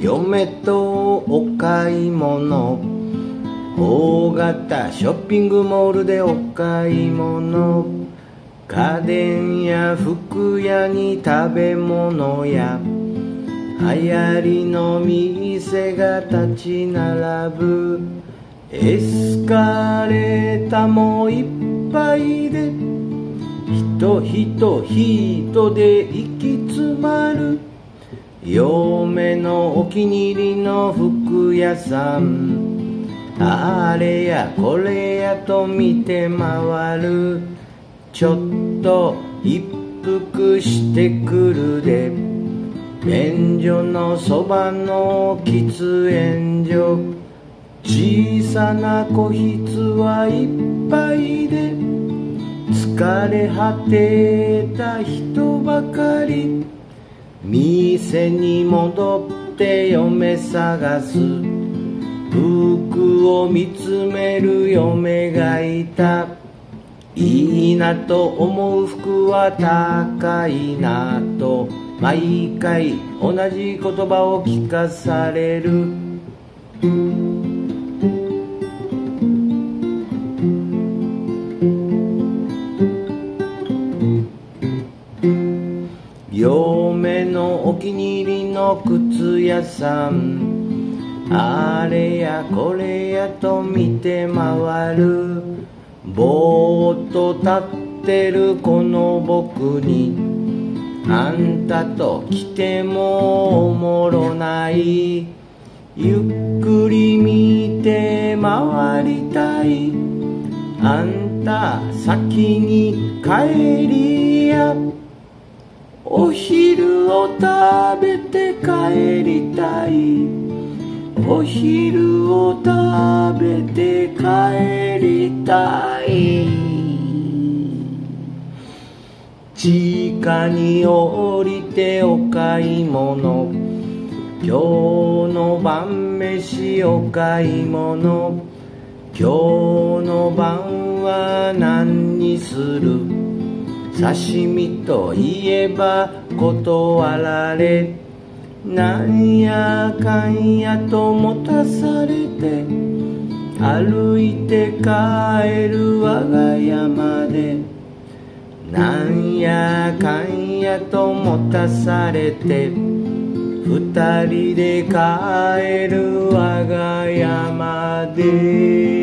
嫁とお買い物。大型ショッピングモールでお買い物。家電や服屋に食べ物や。流行りの店が立ち並ぶ。エスカレーターもいっぱいで。人人人で行き詰まる。嫁のお気に入りの服屋さん。あれやこれやと見て回る。ちょっと一服してくるで。便所のそばの喫煙所。小さな個室はいっぱいで。疲れ果てた人ばかり。店に戻って嫁探す。服を見つめる嫁がいた。いいなと思う服は高いなと。毎回同じ言葉を聞かされる。嫁のお気に入りの靴屋さん。あれやこれやと見て回る。ぼーっと立ってるこの僕に。あんたと来てもおもろない。ゆっくり見て回りたい。あんた先に帰りや。お昼昼を食べて帰りたい。お昼を食べて帰りたい。地下に降りてお買い物。今日の晩飯お買い物。今日の晩は何にする？刺身といえば断られなんやかんやと持たされて歩いて帰る我が家までなんやかんやと持たされて二人で帰る我が家まで。